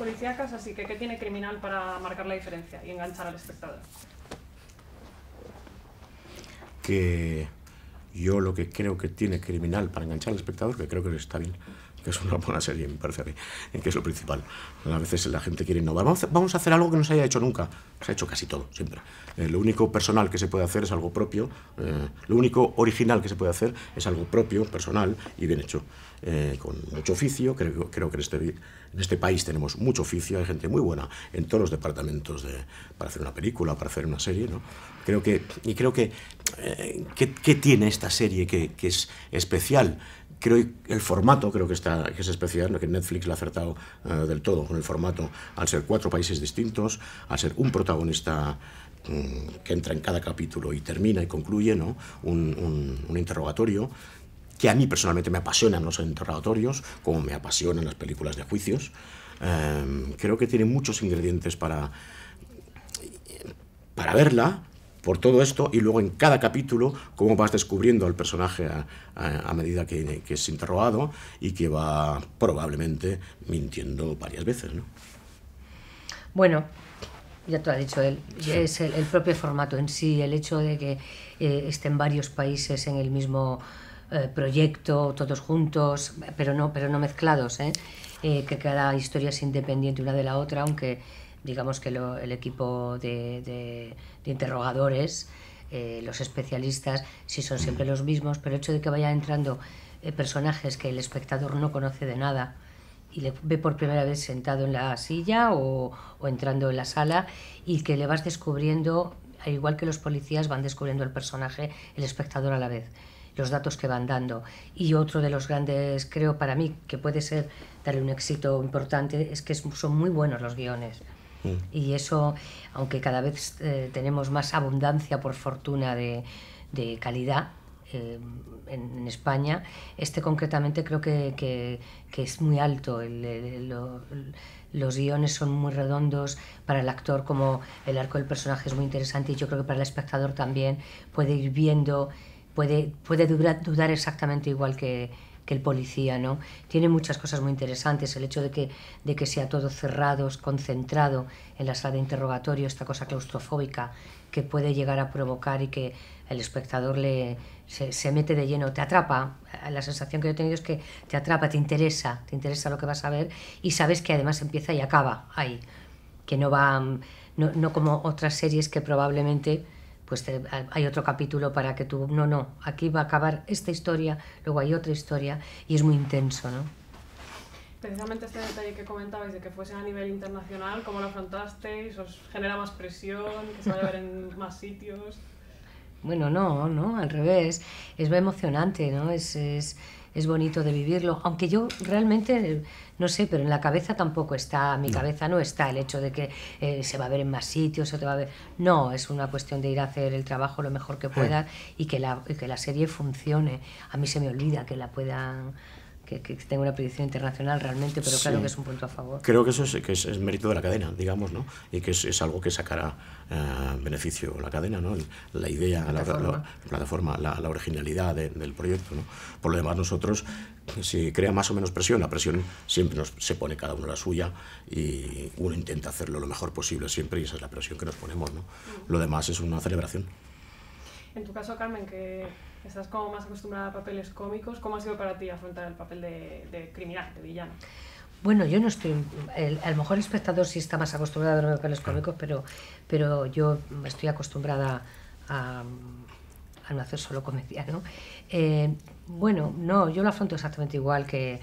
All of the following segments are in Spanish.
policíacas, así que ¿qué tiene criminal para marcar la diferencia y enganchar al espectador? Que yo lo que creo que tiene criminal para enganchar al espectador, que creo que está bien, que es una buena serie, me parece a mí, que es lo principal. A veces la gente quiere innovar. Vamos a, hacer algo que no se haya hecho nunca. Se ha hecho casi todo, siempre. Eh, lo único personal que se puede hacer es algo propio. Eh, lo único original que se puede hacer es algo propio, personal y bien hecho. Eh, con mucho oficio. Creo, creo que en este, en este país tenemos mucho oficio. Hay gente muy buena en todos los departamentos de, para hacer una película, para hacer una serie. ¿no? Creo que, y creo que, ¿qué tiene esta serie que, que es especial? Creo el formato creo que está que es especial que Netflix lo ha acertado eh, del todo con el formato al ser cuatro países distintos al ser un protagonista mm, que entra en cada capítulo y termina y concluye ¿no? un, interrogatorio que a mí personalmente me apasionan los interrogatorios como me apasionan las películas de juicios em, creo que tiene muchos ingredientes para para verla por todo esto y luego en cada capítulo cómo vas descubriendo al personaje a, medida que, es interrogado y que va probablemente mintiendo varias veces. ¿no? Bueno, ya te lo ha dicho él, es el, propio formato en sí, el hecho de que eh, estén varios países en el mismo eh, proyecto, todos juntos, pero no, pero no mezclados, ¿eh? que cada historia es independiente una de la otra, aunque digamos que el equipo de, interrogadores, eh, los especialistas, sí son siempre los mismos, pero el hecho de que vayan entrando eh, personajes que el espectador no conoce de nada y le ve por primera vez sentado en la silla o, o entrando en la sala y que le vas descubriendo, al igual que los policías van descubriendo el personaje, el espectador a la vez los datos que van dando. Y otro de los grandes, creo para mí, que puede ser darle un éxito importante, es que son muy buenos los guiones. Mm. Y eso, aunque cada vez eh, tenemos más abundancia, por fortuna, de, de calidad, eh, en, España, este concretamente creo que, que, es muy alto. los guiones son muy redondos para el actor, como el arco del personaje es muy interesante y yo creo que para el espectador también puede ir viendo, puede, puede dudar exactamente igual que, el policía, ¿no? Tiene muchas cosas muy interesantes, el hecho de que, de que sea todo cerrado, concentrado en la sala de interrogatorio, esta cosa claustrofóbica que puede llegar a provocar y que el espectador le, se, mete de lleno, te atrapa. La sensación que yo he tenido es que te atrapa, te interesa, te interesa lo que vas a ver y sabes que además empieza y acaba ahí, que no va, no, no como otras series que probablemente pues hay otro capítulo para que tú, no, no, aquí va a acabar esta historia, luego hay otra historia y es muy intenso, ¿no? Precisamente este detalle que comentabais de que fuese a nivel internacional, ¿cómo lo afrontasteis? ¿Os genera más presión? ¿Que se vaya a ver en más sitios? Bueno, no, no, al revés. Es emocionante, ¿no? Es, es, es bonito de vivirlo. Aunque yo realmente no sé, pero en la cabeza tampoco está, mi cabeza no está el hecho de que eh, se va a ver en más sitios, se te va a ver. No, es una cuestión de ir a hacer el trabajo lo mejor que pueda y que la, que la serie funcione. A mí se me olvida que la puedan que, que, tenga una predicción internacional realmente, pero claro que es un punto a favor. Creo que eso es, que es, mérito de la cadena, digamos, ¿no? Y que es, es algo que sacará eh, beneficio a la cadena, ¿no? La idea, la plataforma, la, plataforma, la, la originalidad del proyecto, ¿no? Por lo demás, nosotros, si crea más o menos presión, la presión siempre nos, se pone cada uno la suya y uno intenta hacerlo lo mejor posible siempre y esa es la presión que nos ponemos, ¿no? Lo demás es una celebración. En tu caso, Carmen, que estás como más acostumbrada a papeles cómicos. ¿Cómo ha sido para ti afrontar el papel de, criminal, de villano? Bueno, yo no estoy. a lo mejor el espectador sí está más acostumbrado a los papeles cómicos, pero, pero yo estoy acostumbrada a, no hacer solo comedia, ¿no? Eh, bueno, no, yo lo afronto exactamente igual que,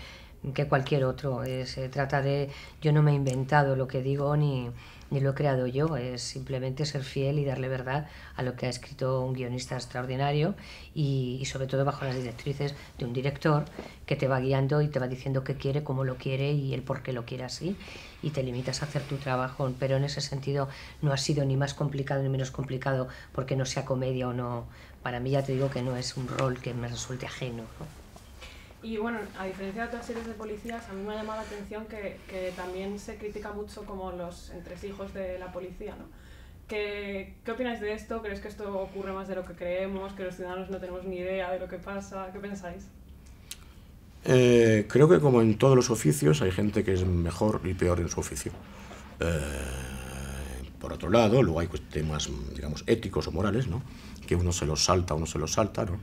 que cualquier otro. Se trata de. Yo no me he inventado lo que digo ni ni lo he creado yo, es simplemente ser fiel y darle verdad a lo que ha escrito un guionista extraordinario y, sobre todo bajo las directrices de un director que te va guiando y te va diciendo qué quiere, cómo lo quiere y el por qué lo quiere así y te limitas a hacer tu trabajo, pero en ese sentido no ha sido ni más complicado ni menos complicado porque no sea comedia o no. Para mí ya te digo que no es un rol que me resulte ajeno. Y bueno, a diferencia de otras series de policías, a mí me ha llamado la atención que, que también se critica mucho como los entresijos de la policía, ¿no? ¿Qué, ¿Qué opináis de esto? ¿Creéis que esto ocurre más de lo que creemos? ¿Que los ciudadanos no tenemos ni idea de lo que pasa? ¿Qué pensáis? Eh, creo que como en todos los oficios hay gente que es mejor y peor en su oficio. Eh, por otro lado, luego hay temas, digamos, éticos o morales, ¿no? Que uno se los salta, uno se los salta, ¿no?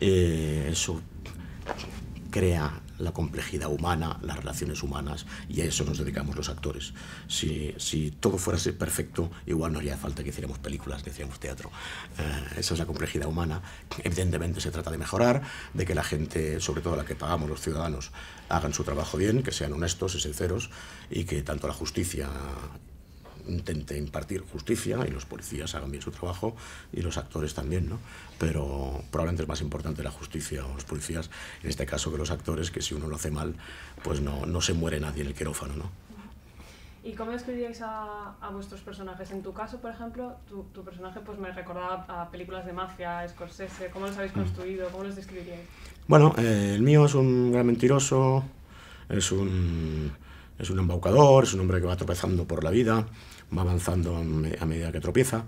Eh, eso crea la complejidad humana, las relaciones humanas, y a eso nos dedicamos los actores. Si, todo fuera perfecto, igual no haría falta que hiciéramos películas, que hiciéramos teatro. Eh, esa es la complejidad humana. Evidentemente se trata de mejorar, de que la gente, sobre todo la que pagamos los ciudadanos, hagan su trabajo bien, que sean honestos y sinceros, y que tanto la justicia intente impartir justicia y los policías hagan bien su trabajo y los actores también, ¿no? Pero probablemente es más importante la justicia o los policías, en este caso, que los actores, que si uno lo hace mal, pues no, no se muere nadie en el quirófano, ¿no? ¿Y cómo describiríais a, a, vuestros personajes? En tu caso, por ejemplo, tu, tu, personaje pues me recordaba a películas de mafia, Scorsese. ¿Cómo los habéis mm. construido? ¿Cómo los describiríais? Bueno, eh, el mío es un gran mentiroso, es un, es un embaucador, es un hombre que va tropezando por la vida, va avanzando a medida que tropieza.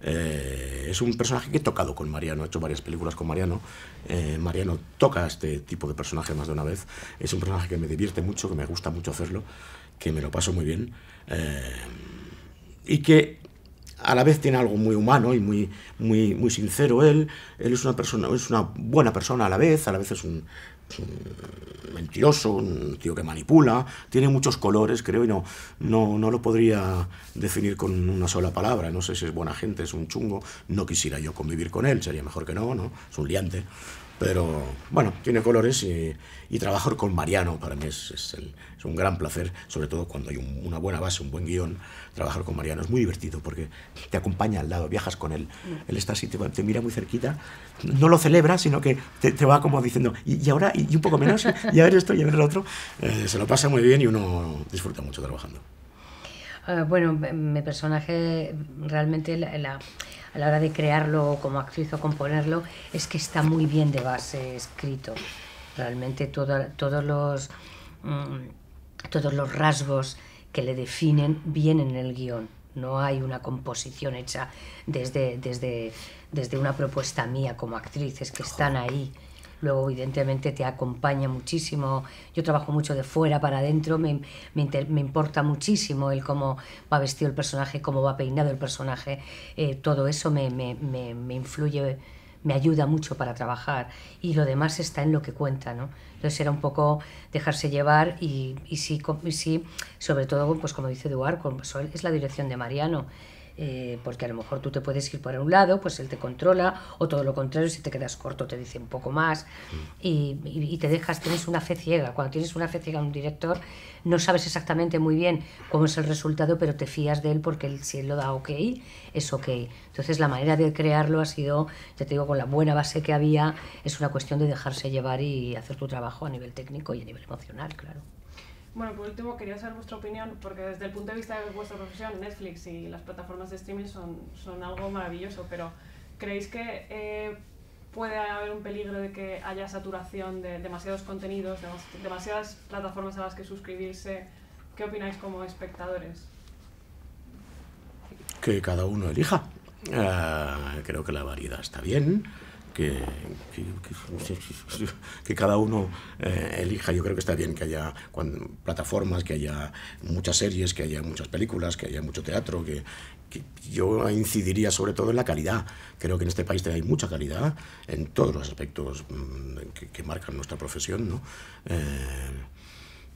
Eh, es un personaje que he tocado con Mariano, he hecho varias películas con Mariano. Eh, Mariano toca este tipo de personaje más de una vez. Es un personaje que me divierte mucho, que me gusta mucho hacerlo, que me lo paso muy bien. Eh, y que a la vez tiene algo muy humano y muy, muy, muy sincero. Él, él es, una persona, es una buena persona a la vez, a la vez es un mentiroso, un tío que manipula, tiene muchos colores, creo, y no, no, no lo podría definir con una sola palabra. No sé si es buena gente, es un chungo, no quisiera yo convivir con él, sería mejor que no, ¿no? Es un liante. Pero bueno, tiene colores y, y trabajar con Mariano para mí es, es, el, es, un gran placer, sobre todo cuando hay un, una buena base, un buen guion. Trabajar con Mariano es muy divertido porque te acompaña al lado, viajas con él. Él está así, te, te mira muy cerquita, no lo celebra, sino que te, te va como diciendo, y, y, ahora, y un poco menos, y a ver esto, y a ver lo otro. Eh, se lo pasa muy bien y uno disfruta mucho trabajando. Uh, bueno, mi personaje realmente la, la a la hora de crearlo como actriz o componerlo, es que está muy bien de base escrito. Realmente todo, todos, los, mmm, todos los rasgos que le definen vienen en el guion. No hay una composición hecha desde, desde, desde una propuesta mía como actriz, es que están ahí. Luego, evidentemente, te acompaña muchísimo. Yo trabajo mucho de fuera para adentro, me, me, me importa muchísimo el cómo va vestido el personaje, cómo va peinado el personaje. Eh, todo eso me, me, me, influye, me ayuda mucho para trabajar. Y lo demás está en lo que cuenta, ¿no? Entonces era un poco dejarse llevar y, y, sí, y sí, sobre todo, pues como dice Eduard, es la dirección de Mariano eh, porque a lo mejor tú te puedes ir por un lado, pues él te controla, o todo lo contrario, si te quedas corto te dice un poco más, y, y, y, te dejas, tienes una fe ciega. Cuando tienes una fe ciega en un director, no sabes exactamente muy bien cómo es el resultado, pero te fías de él porque él, si él lo da ok, es ok. Entonces la manera de crearlo ha sido, ya te digo, con la buena base que había, es una cuestión de dejarse llevar y hacer tu trabajo a nivel técnico y a nivel emocional, claro. Bueno, por último, quería saber vuestra opinión, porque desde el punto de vista de vuestra profesión, Netflix y las plataformas de streaming son, son algo maravilloso, pero ¿creéis que eh, puede haber un peligro de que haya saturación de demasiados contenidos, de demasiadas plataformas a las que suscribirse? ¿Qué opináis como espectadores? Que cada uno elija. Uh, creo que la variedad está bien que, cada uno eh, elija. Yo creo que está bien que haya plataformas, que haya muchas series, que haya muchas películas, que haya mucho teatro, que, yo incidiría sobre todo en la calidad. Creo que en este país hay mucha calidad en todos los aspectos mm, que, que marcan nuestra profesión. ¿no? Eh,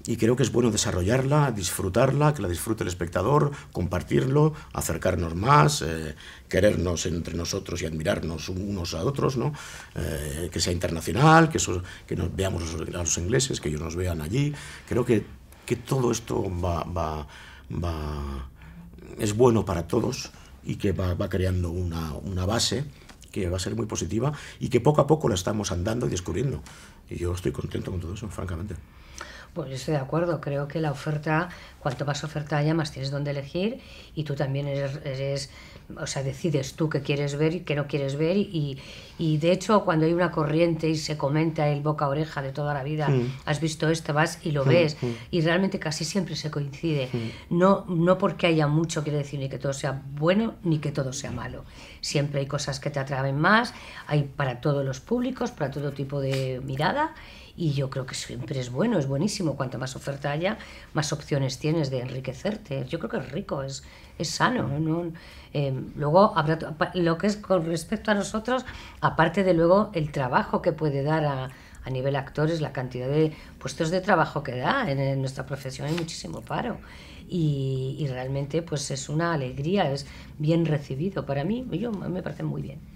y creo que es bueno desarrollarla, disfrutarla, que la disfrute el espectador, compartirlo, acercarnos más, eh, querernos entre nosotros y admirarnos unos a otros, ¿no? Eh, que sea internacional, que, eso, que nos veamos a los ingleses, que ellos nos vean allí. Creo que, que todo esto va, va, va, es bueno para todos y que va, va creando una, una base que va a ser muy positiva y que poco a poco la estamos andando y descubriendo. Y yo estoy contento con todo eso, francamente. Pues yo estoy de acuerdo, creo que la oferta, cuanto más oferta haya, más tienes donde elegir y tú también eres, eres o sea, decides tú qué quieres ver y qué no quieres ver y, y de hecho cuando hay una corriente y se comenta el boca a oreja de toda la vida, mm. has visto esto, vas y lo mm, ves mm. y realmente casi siempre se coincide. No, no porque haya mucho quiere decir ni que todo sea bueno ni que todo sea malo. Siempre hay cosas que te atraen más, hay para todos los públicos, para todo tipo de mirada y yo creo que siempre es bueno, es buenísimo. Cuanto más oferta haya, más opciones tienes de enriquecerte. Yo creo que es rico, es, es sano. ¿no? Eh, luego, habrá, lo que es con respecto a nosotros, aparte de luego el trabajo que puede dar a, a nivel actores, la cantidad de puestos de trabajo que da en, nuestra profesión, hay muchísimo paro. Y, y, realmente pues es una alegría, es bien recibido para mí, yo, me parece muy bien.